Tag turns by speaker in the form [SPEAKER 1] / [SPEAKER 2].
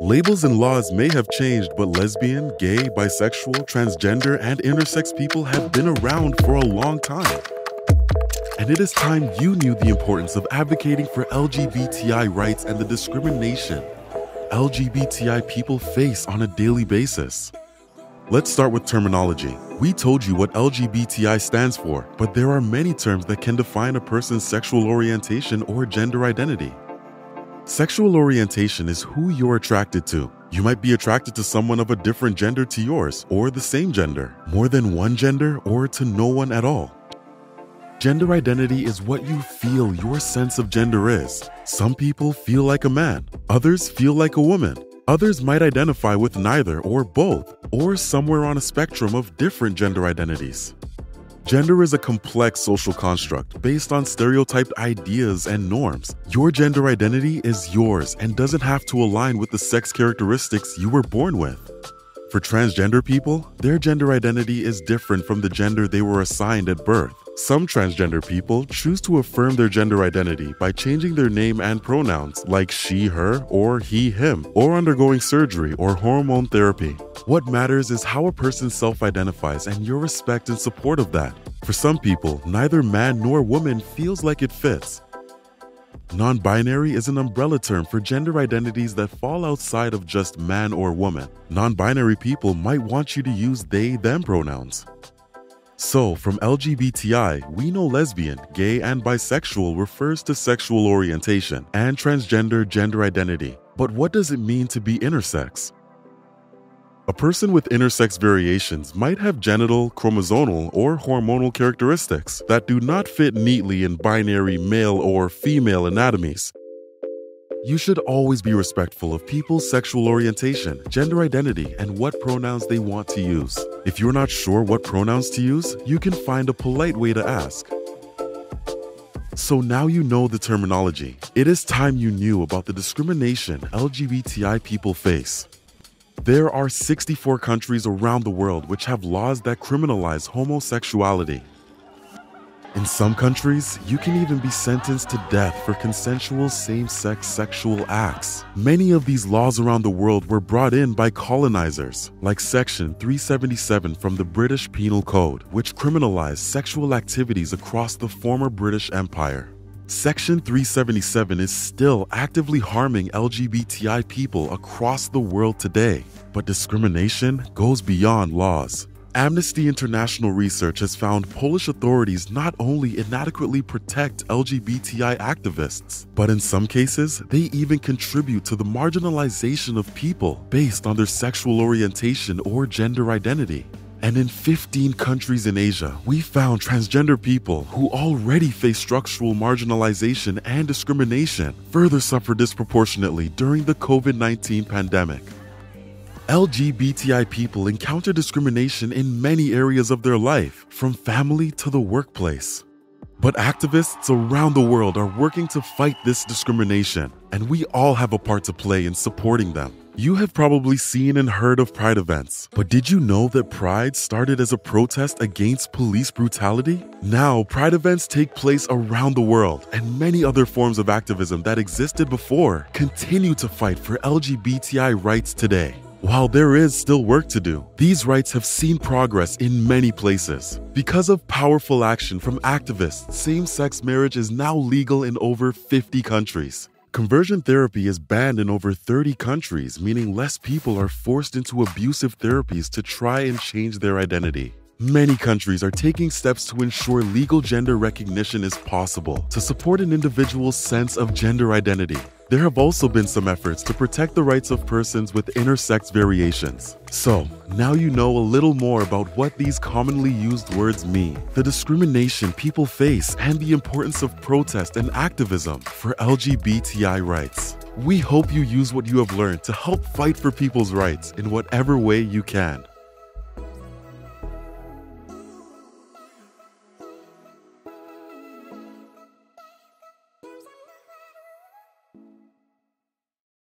[SPEAKER 1] Labels and laws may have changed, but lesbian, gay, bisexual, transgender, and intersex people have been around for a long time. And it is time you knew the importance of advocating for LGBTI rights and the discrimination LGBTI people face on a daily basis. Let's start with terminology. We told you what LGBTI stands for, but there are many terms that can define a person's sexual orientation or gender identity. Sexual orientation is who you're attracted to. You might be attracted to someone of a different gender to yours, or the same gender, more than one gender, or to no one at all. Gender identity is what you feel your sense of gender is. Some people feel like a man, others feel like a woman. Others might identify with neither or both, or somewhere on a spectrum of different gender identities. Gender is a complex social construct based on stereotyped ideas and norms. Your gender identity is yours and doesn't have to align with the sex characteristics you were born with. For transgender people, their gender identity is different from the gender they were assigned at birth. Some transgender people choose to affirm their gender identity by changing their name and pronouns like she, her, or he, him, or undergoing surgery or hormone therapy. What matters is how a person self identifies and your respect and support of that. For some people, neither man nor woman feels like it fits. Non binary is an umbrella term for gender identities that fall outside of just man or woman. Non binary people might want you to use they them pronouns. So, from LGBTI, we know lesbian, gay, and bisexual refers to sexual orientation and transgender gender identity. But what does it mean to be intersex? A person with intersex variations might have genital, chromosomal, or hormonal characteristics that do not fit neatly in binary male or female anatomies. You should always be respectful of people's sexual orientation, gender identity, and what pronouns they want to use. If you're not sure what pronouns to use, you can find a polite way to ask. So now you know the terminology. It is time you knew about the discrimination LGBTI people face. There are 64 countries around the world which have laws that criminalize homosexuality. In some countries, you can even be sentenced to death for consensual same sex sexual acts. Many of these laws around the world were brought in by colonizers, like Section 377 from the British Penal Code, which criminalized sexual activities across the former British Empire. Section 377 is still actively harming LGBTI people across the world today, but discrimination goes beyond laws. Amnesty International research has found Polish authorities not only inadequately protect LGBTI activists, but in some cases, they even contribute to the marginalization of people based on their sexual orientation or gender identity. And in 15 countries in Asia, we found transgender people who already face structural marginalization and discrimination further suffer disproportionately during the COVID 19 pandemic. LGBTI people encounter discrimination in many areas of their life, from family to the workplace. But activists around the world are working to fight this discrimination, and we all have a part to play in supporting them. You have probably seen and heard of Pride events, but did you know that Pride started as a protest against police brutality? Now, Pride events take place around the world, and many other forms of activism that existed before continue to fight for LGBTI rights today. While there is still work to do, these rights have seen progress in many places. Because of powerful action from activists, same sex marriage is now legal in over 50 countries. Conversion therapy is banned in over 30 countries, meaning less people are forced into abusive therapies to try and change their identity. Many countries are taking steps to ensure legal gender recognition is possible to support an individual's sense of gender identity. There have also been some efforts to protect the rights of persons with intersex variations. So, now you know a little more about what these commonly used words mean, the discrimination people face, and the importance of protest and activism for LGBTI rights. We hope you use what you have learned to help fight for people's rights in whatever way you can.